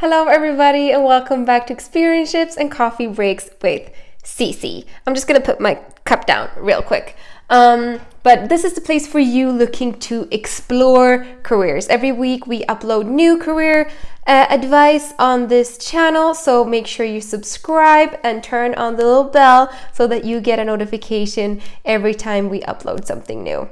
Hello, everybody, and welcome back to Xperienceships and Coffee Breaks with Cece. I'm just gonna put my cup down real quick. Um, but this is the place for you looking to explore careers. Every week we upload new career uh, advice on this channel, so make sure you subscribe and turn on the little bell so that you get a notification every time we upload something new.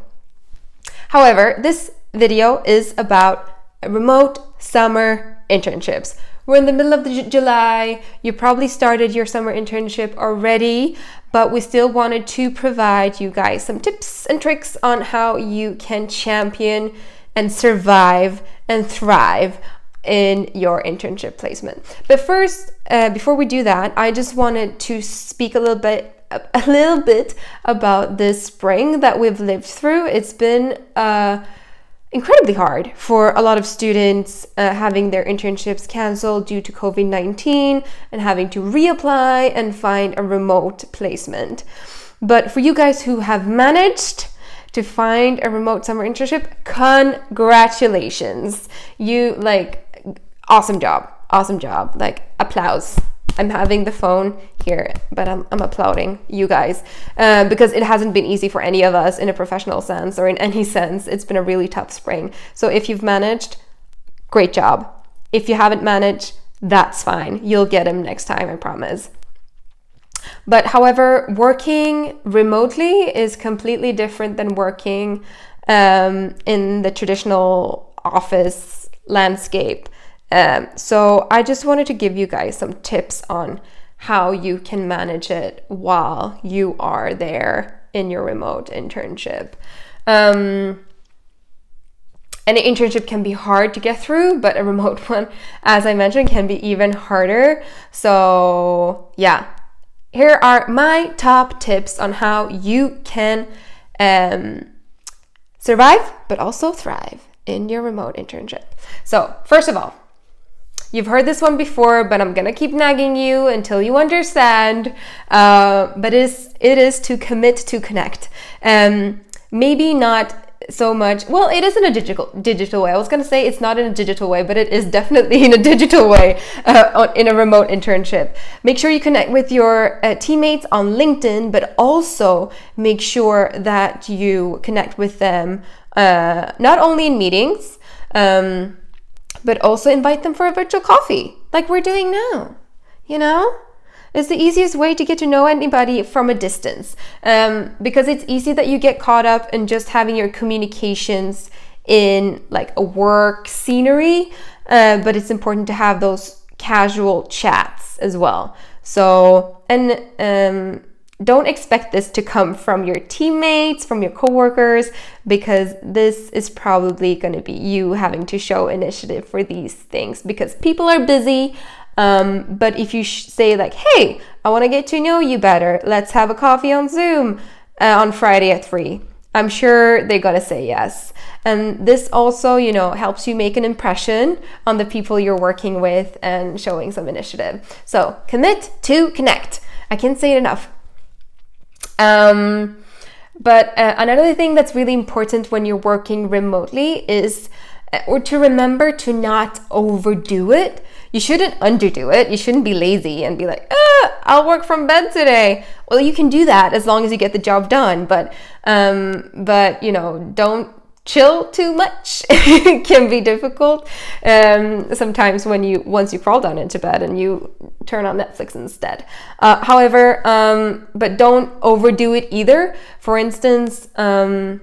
However, this video is about remote summer internships. We're in the middle of the July. You probably started your summer internship already, but we still wanted to provide you guys some tips and tricks on how you can champion and survive and thrive in your internship placement. But first, uh, before we do that, I just wanted to speak a little bit a little bit about this spring that we've lived through. It's been uh, incredibly hard for a lot of students uh, having their internships canceled due to COVID 19 and having to reapply and find a remote placement. But for you guys who have managed to find a remote summer internship, congratulations! You like awesome job, awesome job, like applause. I'm having the phone here, but I'm, I'm applauding you guys uh, because it hasn't been easy for any of us in a professional sense or in any sense. It's been a really tough spring. So if you've managed, great job. If you haven't managed, that's fine. You'll get them next time, I promise. But however, working remotely is completely different than working um, in the traditional office landscape. Um, so I just wanted to give you guys some tips on how you can manage it while you are there in your remote internship. Um, an internship can be hard to get through, but a remote one, as I mentioned, can be even harder. So, yeah, here are my top tips on how you can um, survive but also thrive in your remote internship. So, first of all, You've heard this one before, but I'm gonna keep nagging you until you understand. Uh, but it is, it is to commit to connect. Um, maybe not so much well it is in a digital digital way i was to say it's not in a digital way but it is definitely in a digital way uh, in a remote internship make sure you connect with your uh, teammates on linkedin but also make sure that you connect with them uh, not only in meetings um, but also invite them for a virtual coffee, like we're doing now. You know? It's the easiest way to get to know anybody from a distance um, because it's easy that you get caught up in just having your communications in like a work scenery, uh, but it's important to have those casual chats as well. So, and um, don't expect this to come from your teammates, from your coworkers, because this is probably going to be you having to show initiative for these things because people are busy. Um, but if you say, like, hey, I want to get to know you better, let's have a coffee on Zoom uh, on Friday at 3, I'm sure they're going to say yes. And this also, you know, helps you make an impression on the people you're working with and showing some initiative. So commit to connect. I can't say it enough. Um, but uh, another thing that's really important when you're working remotely is uh, or to remember to not overdo it. You shouldn't underdo it. You shouldn't be lazy and be like, ah, I'll work from bed today. Well, you can do that as long as you get the job done, but um, but you know, don't chill too much can be difficult. Um, sometimes when you once you crawl down into bed and you turn on netflix instead. Uh, however um, but don't overdo it either. For instance um,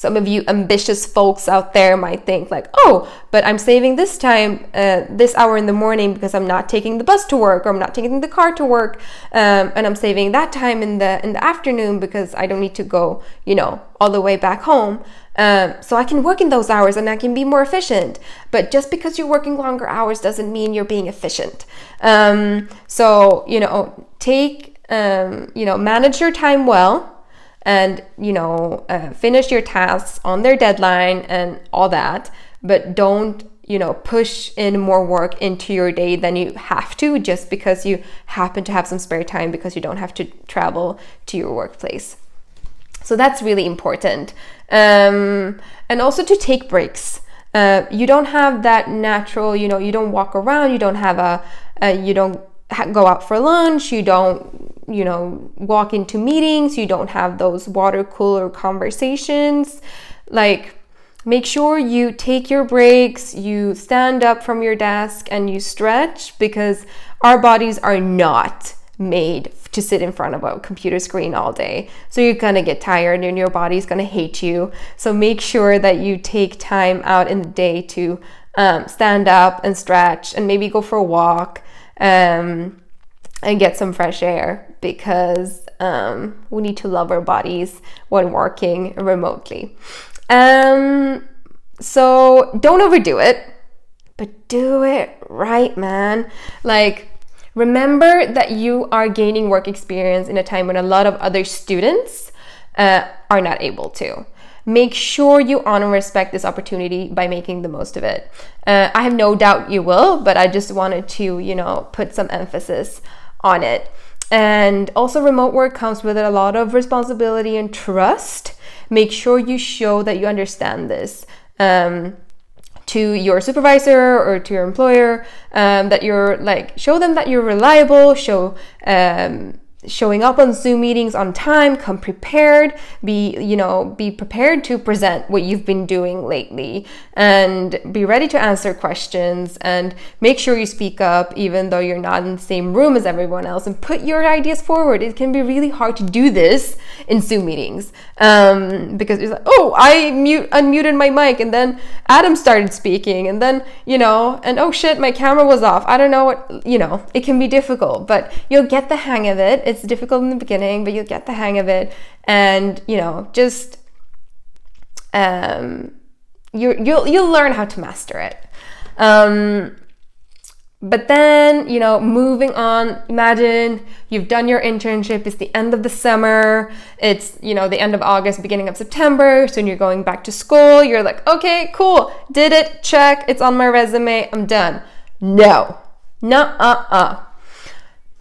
some of you ambitious folks out there might think like oh but i'm saving this time uh, this hour in the morning because i'm not taking the bus to work or i'm not taking the car to work um, and i'm saving that time in the in the afternoon because i don't need to go you know all the way back home um, so I can work in those hours and I can be more efficient. But just because you're working longer hours doesn't mean you're being efficient. Um, so, you know, take, um, you know, manage your time well and, you know, uh, finish your tasks on their deadline and all that. But don't, you know, push in more work into your day than you have to just because you happen to have some spare time because you don't have to travel to your workplace. So that's really important. Um, and also to take breaks. uh, you don't have that natural you know you don't walk around you don't have a, a you don't go out for lunch you don't you know walk into meetings you don't have those water cooler conversations like make sure you take your breaks you stand up from your desk and you stretch because our bodies are not made to sit in front of a computer screen all day. So you're gonna get tired and your body's gonna hate you. So make sure that you take time out in the day to um, stand up and stretch and maybe go for a walk um, and get some fresh air because um, we need to love our bodies when working remotely. Um, so don't overdo it, but do it right, man. Like, Remember that you are gaining work experience in a time when a lot of other students uh, are not able to. Make sure you honor and respect this opportunity by making the most of it. Uh, I have no doubt you will, but I just wanted to, you know, put some emphasis on it. And also, remote work comes with a lot of responsibility and trust. Make sure you show that you understand this. Um, to your supervisor or to your employer um, that you're like show them that you're reliable show um, showing up on Zoom meetings on time, come prepared, be, you know, be prepared to present what you've been doing lately and be ready to answer questions and make sure you speak up even though you're not in the same room as everyone else and put your ideas forward. It can be really hard to do this in Zoom meetings um, because it's like, oh, I mute, unmuted my mic and then Adam started speaking and then, you know, and oh shit, my camera was off. I don't know what, you know, it can be difficult, but you'll get the hang of it it's difficult in the beginning, but you'll get the hang of it. And, you know, just um, you you'll, you'll learn how to master it. Um, but then, you know, moving on, imagine you've done your internship, it's the end of the summer, it's, you know, the end of August, beginning of September, soon you're going back to school, you're like, okay, cool, did it, check, it's on my resume, I'm done. No, no, uh uh.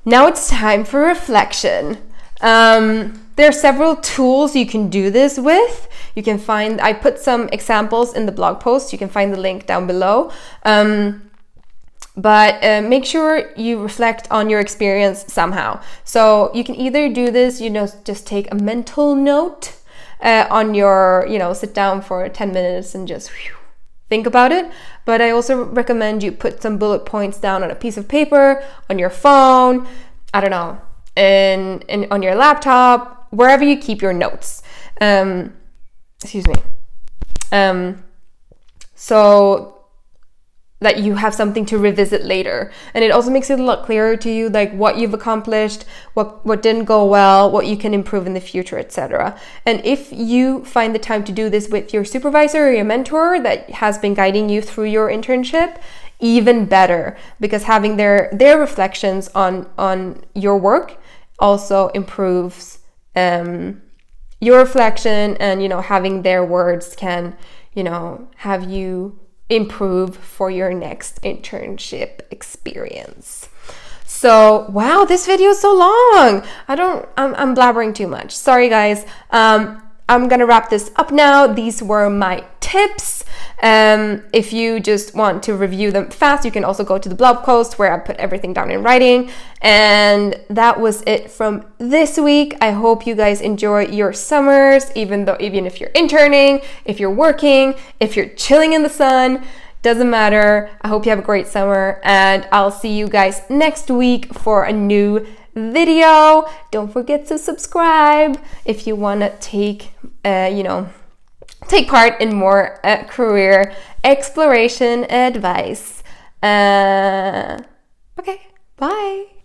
Now it's time for reflection. Um, there are several tools you can do this with. You can find, I put some examples in the blog post. You can find the link down below. Um, but uh, make sure you reflect on your experience somehow. So you can either do this, you know, just take a mental note uh, on your, you know, sit down for 10 minutes and just whew, think about it. But I also recommend you put some bullet points down on a piece of paper, on your phone, I don't know, and, in on your laptop, wherever you keep your notes. Um, excuse me. Um, so that you have something to revisit later. And it also makes it a lot clearer to you like what you've accomplished what what didn't go well what you can improve in the future etc and if you find the time to do this with your supervisor or your mentor that has been guiding you through your internship even better. Because having their their reflections on on your work also improves um, your reflection and you know having their words can you know have you improve for your next internship experience. So, wow, this video is so long. I don't, I'm, I'm blabbering too much. Sorry, guys. Um, I'm gonna wrap this up now. These were my tips. Um, if you just want to review them fast, you can also go to the blog post where I put everything down in writing. And that was it from this week. I hope you guys enjoy your summers, even though, even if you're interning, if you're working, if you're chilling in the sun. Doesn't matter. I hope you have a great summer, and I'll see you guys next week for a new video. Don't forget to subscribe if you want to take, uh, you know, take part in more uh, career exploration advice. Uh, okay, bye.